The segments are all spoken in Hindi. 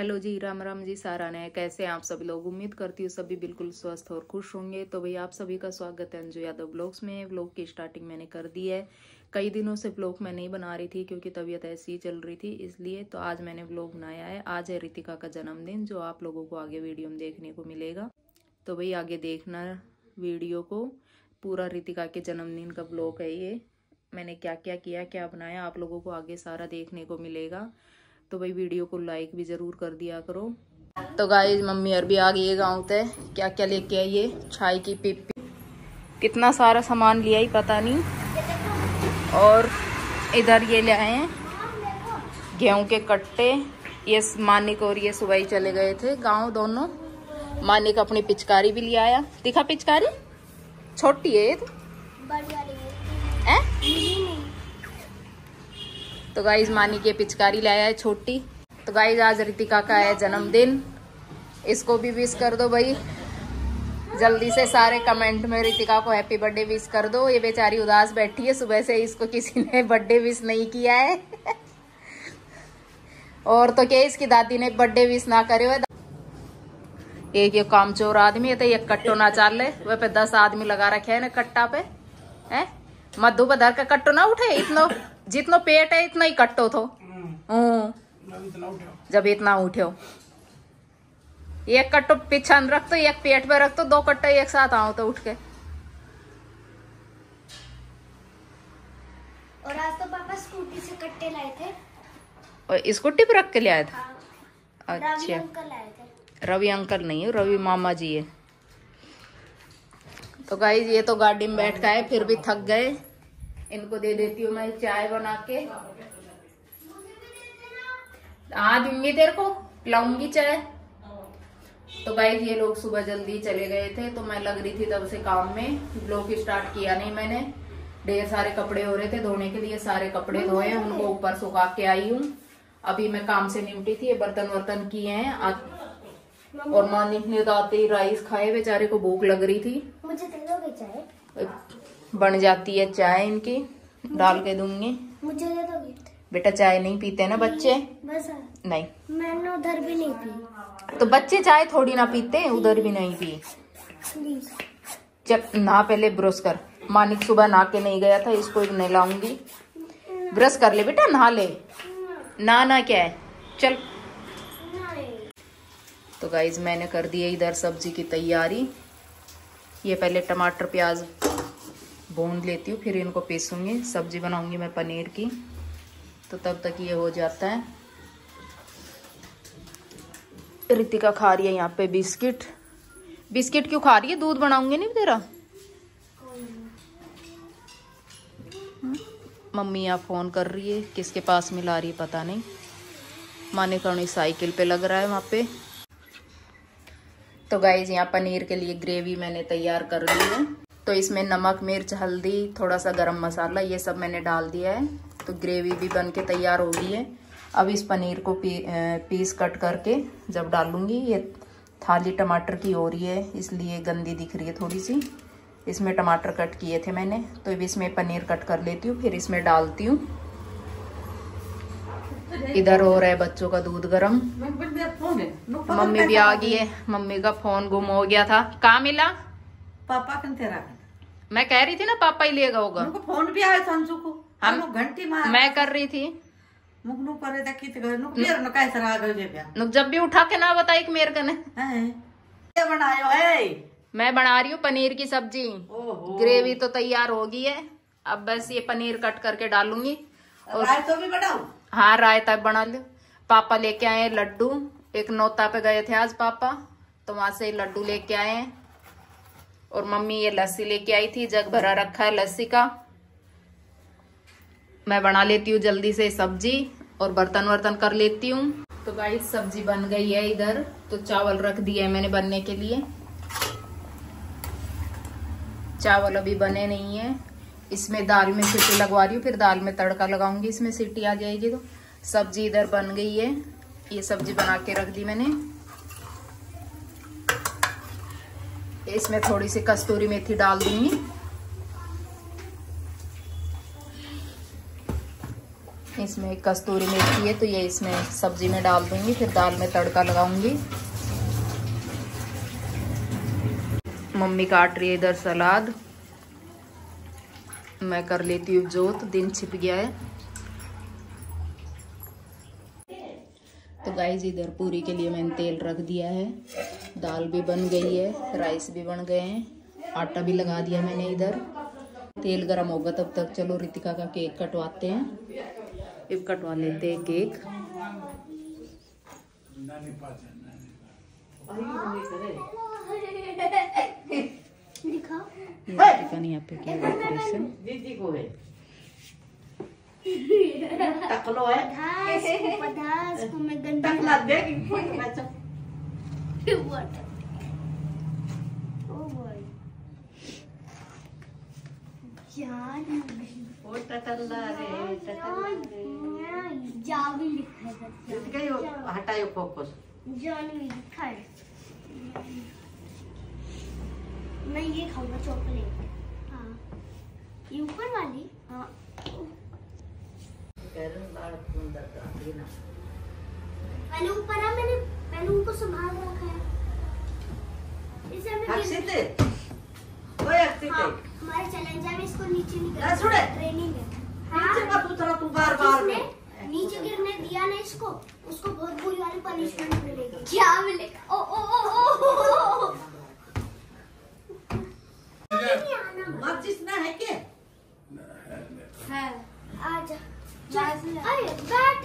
हेलो जी, राम राम जी सारा ने कैसे हैं आप सभी लोग? उम्मीद करती हूँ सभी बिल्कुल स्वस्थ और खुश होंगे। तो भाई, आप सभी का स्वागत है अंजू यादव ब्लॉग्स में। ब्लॉग की स्टार्टिंग मैंने कर दी है। कई दिनों से ब्लॉग मैं नहीं बना रही थी क्योंकि तबीयत ऐसी ही चल रही थी, इसलिए तो आज मैंने ब्लॉग बनाया है। आज है रितिका का जन्मदिन, जो आप लोगों को आगे वीडियो में देखने को मिलेगा। तो भाई, आगे देखना वीडियो को। पूरा रितिका के जन्मदिन का ब्लॉग है ये। मैंने क्या क्या किया, क्या बनाया, आप लोगों को आगे सारा देखने को मिलेगा। तो भाई वीडियो को लाइक भी ज़रूर कर दिया करो। तो गाइस मम्मी और भी आ गई है गाँव से। क्या क्या लेके आई है? चाय की पिप्पी कितना सारा सामान लिया ही पता नहीं। और इधर ये ले आए हैं। गेहूँ के कट्टे। ये मानिक और ये सुबह ही चले गए थे गाँव दोनों। मानिक अपनी पिचकारी भी ले आया। दिखा पिचकारी। छोटी है ये तो। तो गाइज़ मानी के पिचकारी लाया है छोटी। तो गाइज़ आज रितिका का है जन्मदिन। इसको भी विश कर दो भाई। जल्दी से सारे कमेंट में रितिका को हैप्पी बर्थडे विश कर दो। ये बेचारी उदास बैठी है, सुबह से इसको किसी ने बर्थडे विश नहीं किया है। और तो क्या, इसकी दादी ने बर्थडे विश ना करे हुए। एक ये कामचोर आदमी है तो ये कट्टो ना चाल ले। वह पे दस आदमी लगा रखे है ना कट्टा पे। है? मधु बधर का कट्टो ना उठे? इतना जितना पेट है इतना ही कट्टो थो हम्म। जब इतना उठे हो। एक कट्टो पीछा रख तो एक पेट पे रख तो दो कट्टे एक साथ आओ तो उठ के। और आज तो पापा स्कूटी से कट्टे लाए थे। और स्कूटी पे रख के ले आए थे? हाँ, रवि अच्छा। अंकल लाए थे। रवि अंकल नहीं है रवि मामा जी है। तो गाइज़ ये तो गाड़ी में बैठ गए, फिर भी थक गए। इनको दे देती हूँ मैं चाय बना के। आ दूँगी तेरे को लाऊँगी चाय। तो गाइज़ ये लोग सुबह जल्दी चले गए थे तो मैं लग रही थी तब से काम में। ब्लॉग स्टार्ट किया नहीं मैंने। ढेर सारे कपड़े हो रहे थे, धोने के लिए सारे कपड़े धोए उनको ऊपर सुखा के आई हूँ। अभी मैं काम से निपटी थी, ये बर्तन वर्तन किए हैं। और मानिक ने तो आते ही राइस खाए, बेचारे को भूख लग रही थी। मुझे चाय बन जाती है चाय इनकी डाल के दूँगी। मुझे दे दोगे? बेटा चाय नहीं पीते ना बच्चे? बस नहीं। मैंने उधर भी नहीं पी। तो बच्चे चाय थोड़ी ना पीते उधर भी नहीं पी। चल नहा पहले ब्रश कर। मानिक सुबह नहा के नहीं गया था इसको एक नहलाऊँगी। ब्रश कर ले बेटा नहा ले। ना ना क्या है? चल। तो गाइज़ मैंने कर दी है इधर सब्ज़ी की तैयारी। ये पहले टमाटर प्याज भून लेती हूँ फिर इनको पीसूँगी। सब्ज़ी बनाऊँगी मैं पनीर की। तो तब तक ये हो जाता है। रितिका खा रही है यहाँ पे बिस्किट। बिस्किट क्यों खा रही है? दूध बनाऊँगी नहीं तेरा? हम्म, मम्मी यहाँ फ़ोन कर रही है किसके पास मिला रही है पता नहीं। माने करनी साइकिल पे लग रहा है वहाँ पे। तो गाइज़ यहाँ पनीर के लिए ग्रेवी मैंने तैयार कर ली है। तो इसमें नमक मिर्च हल्दी थोड़ा सा गरम मसाला ये सब मैंने डाल दिया है। तो ग्रेवी भी बन के तैयार हो गई है। अब इस पनीर को पी, पीस कट करके जब डालूँगी ये थाली टमाटर की हो रही है इसलिए गंदी दिख रही है थोड़ी सी इसमें टमाटर कट किए थे मैंने तो अब इसमें पनीर कट कर लेती हूँ फिर इसमें डालती हूँ। इधर हो रहा है बच्चों का दूध गर्म। मम्मी भी आ गई है मम्मी का फ़ोन गुम हो गया था। कहाँ मिला? पापा कन तेरा मैं कह रही थी ना पापा ही लेगा होगा। फ़ोन भी आया संजू को। हम- घंटी मार मैं कर रही थी। मुक नु करे देखी तो नु क्लियर न कैसे रहा गयो जे प्या नुक जब भी उठा के ना बताई कि मेरे कने। हैं। क्या बनायो है? मैं बना रही हूँ पनीर की सब्ज़ी। ग्रेवी तो तैयार हो गई है। अब बस ये पनीर कट करके डालूँगी। और राय तो भी बनाओ? हाँ रायता बना लो पापा लेके आए लड्डू। एक नौता पे गए थे आज पापा। तो वहाँ से लड्डू लेके आए हैं। और मम्मी ये लस्सी लेके आई थी, जग भरा रखा है लस्सी का। मैं बना लेती हूँ जल्दी से सब्ज़ी और बर्तन वर्तन कर लेती हूँ। तो गाइस सब्ज़ी बन गई है इधर। तो चावल रख दिए है मैंने बनने के लिए। चावल अभी बने नहीं है। इसमें दाल में सीटी लगवा रही हूँ, फिर दाल में तड़का लगाऊँगी। इसमें सीटी आ जाएगी तो। सब्ज़ी इधर बन गई है। ये सब्ज़ी बना के रख दी मैंने। इसमें थोड़ी सी कस्तूरी मेथी डाल दूँगी। इसमें कस्तूरी मेथी है तो ये इसमें सब्ज़ी में डाल दूँगी, फिर दाल में तड़का लगाऊँगी। मम्मी काट रही है इधर सलाद। मैं कर लेती हूँ जोत, दिन छिप गया है। गाइज़ इधर पूरी के लिए मैंने तेल रख दिया है। दाल भी बन गई है राइस भी बन गए हैं। आटा भी लगा दिया मैंने इधर। तेल गरम होगा तब तक चलो रितिका का केक कटवाते हैं। अब कटवा लेते हैं केक। रितिका? ने यहाँ पे किया डेकोरेशन पधास को मैं गंदा टकला देगी बच्चा वाटर ओ बॉय यार ओ टटल्ला रे टटल्ला रे जा भी लिखा है दीदी का यो हटायो फोकस जॉन भी लिखा है मैं ये खाऊँगा चॉकलेट हाँ ये ऊपर वाली हाँ करन बाल सुंदर का बिना पहले ऊपर है मैंने पहले उनको संभाल रखा है इसे हमें हसीते ओए हाँ, हमारे चैलेंज में इसको नीचे निकल ना छोड़े। ट्रेनिंग है नीचे मत उतरा तू बार बार में नीचे गिरने दिया ना इसको उसको बहुत बुरी वाली पनिशमेंट मिलेगी क्या मिलेगा ओ ओ, ओ, ओ। नहीं आना मत। माचिस ना है के है आजा चल अरे बैठ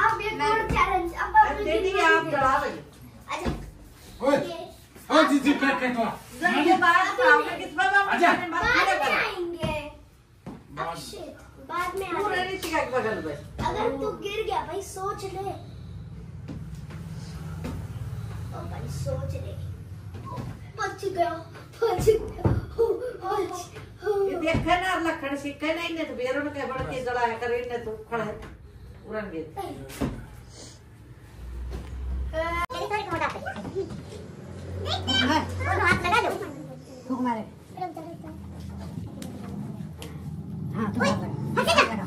अब एक और चैलेंज अब अपने दीदी दिल आप में डरा रही आजा ओए ये ओए क्या कहता जरा ये बात सामने किस बात में आजा। बाद में आएँगे बाद में पूरे आएँगे नीचे का बगल में अगर तू गिर गया भाई सोच ले। ओ भाई सोच ले। बच गया बच गया देखे ना लखन सीखे नहीं ने तो बेरों के बड़ के जड़ा है करे ने तो खड़ा है। उड़न गए हाथ लगा दो फूक मारे रुक जा, रुक जा। हाँ तो हाथ लगा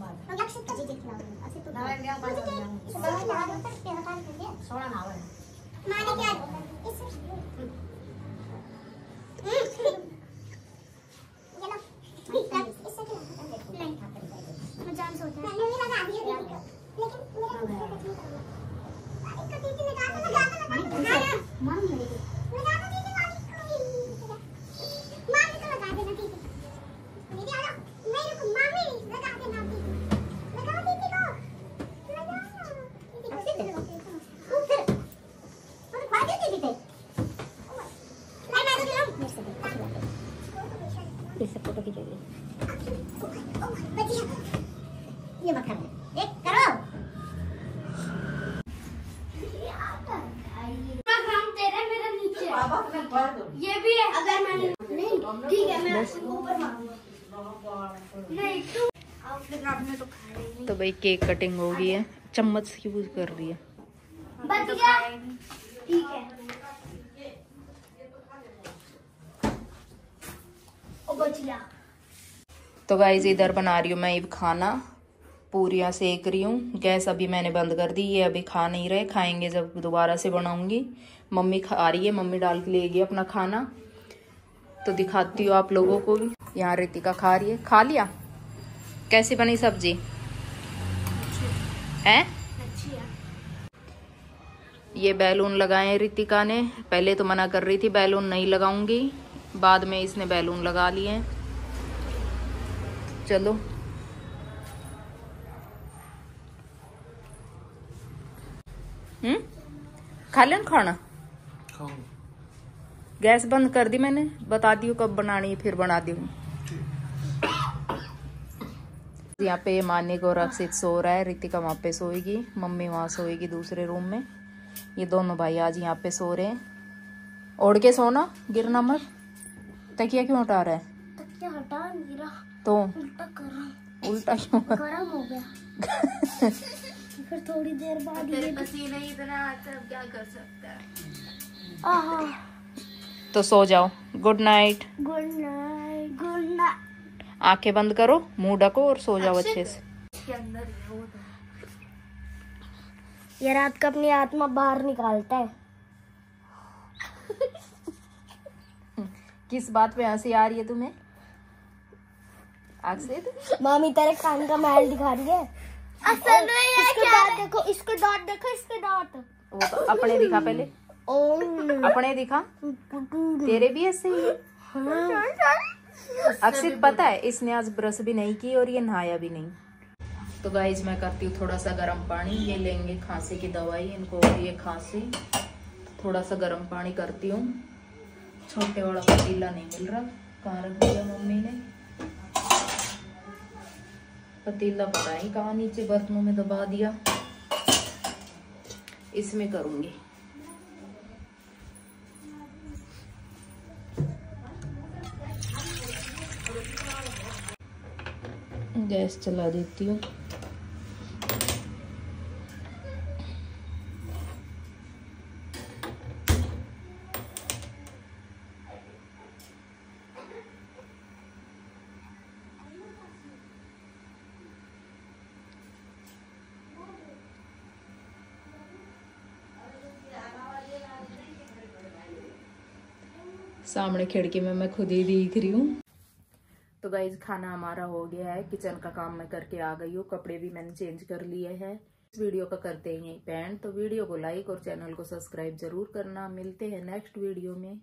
तो लक्ष्य का चीज़ें खिलाऊँगी अच्छे तो दवाई लिया, दवाई लगा दो पर तेरा काम दिया सोना ना माने क्या इसे ये लो इससे खिला मैं जान सोता है मैंने भी लगा दिया दीदी को लेकिन मेरा कुछ नहीं करूँगा इसको दीदी लगा दो लगा दो लगा दो ना ना माँ मेरी लगा दो दीदी वाली मामी को लगा देना दीदी दीदी आ जाओ मेरे को मामी लगा देना दीदी लगाओ दीदी को लगाओ दीदी को दीदी को ऊपर और खा दे दीदी पे नहीं मैं तो खिलाऊं मेरे से खिला इससे फ़ोटो खींचोगे बचिया ये मत कर देख करो ये तेरा मेरा नीचे ये भी है अगर मैंने नहीं ठीक है मैं ऊपर नहीं तू आपने तो तो भाई केक कटिंग हो गई है। चम्मच यूज़ कर रही है। बच गया ठीक है। ओ बच गया तो गाइज़ इधर बना रही हूँ मैं अब खाना। पूरियाँ सेक रही हूँ। गैस अभी मैंने बंद कर दी ये अभी खा नहीं रहे। खाएँगे जब दोबारा से बनाऊँगी। मम्मी खा रही है मम्मी डाल के लेगी अपना खाना। तो दिखाती हूँ आप लोगों को भी। यहाँ रितिका खा रही है। खा लिया? कैसी बनी सब्ज़ी? है। ये बैलून लगाए हैं रितिका ने। पहले तो मना कर रही थी बैलून नहीं लगाऊँगी। बाद में इसने बैलून लगा लिए। चलो। हम्म? खा लें खाना? गैस बंद कर दी मैंने बता दी कब बनानी है फिर बना दी यहाँ पे मानिक और अक्षित सो रहा है रितिका वहाँ पे सोएगी मम्मी वहाँ सोएगी दूसरे रूम में। ये दोनों भाई आज यहाँ पे सो रहे हैं। ओढ़ के सोना गिरना मत। तकिया क्यों उठा रहा है? तकिया हटा तो। उल्टा कर रहा उल्टा क्यों? गरम हो गया। फिर थोड़ी देर बाद ये पसीना इतना आता है क्या कर सकता है? आहा। तो सो जाओ। Good night good night good night आँखें बंद करो मुँह ढको और सो जाओ अच्छे से। ये रात का अपनी आत्मा बाहर निकालता है। किस बात पे हँसी आ रही है तुम्हें? अक्षित मामी तेरे कान का महल दिखा रही है? असल में ये इसके डॉट देखो इसके डॉट देखो इसके डॉट वो तो अपने दिखा पहले। अपने दिखा। तेरे भी ऐसे ही है? अक्षित पता है इसने आज ब्रश भी नहीं की और ये नहाया भी नहीं। तो गाइज़ मैं करती हूँ थोड़ा सा गर्म पानी। ये लेंगे खांसी की दवाई इनको ये खांसी। थोड़ा सा गर्म पानी करती हूँ। छोटे वाला पतीला नहीं मिल रहा। कहाँ रख दिया मम्मी ने? पतीला पता ही कहाँ नीचे बर्तनों में दबा दिया? इसमें करूँगी। गैस चला देती हूँ। सामने खिड़की में मैं खुद ही दिख रही हूँ। तो गाइज़ खाना हमारा हो गया है। किचन का काम मैं करके आ गई हूँ। कपड़े भी मैंने चेंज कर लिए है। इस वीडियो का करते हैं पेंट तो वीडियो को लाइक और चैनल को सब्सक्राइब ज़रूर करना। मिलते हैं नेक्स्ट वीडियो में।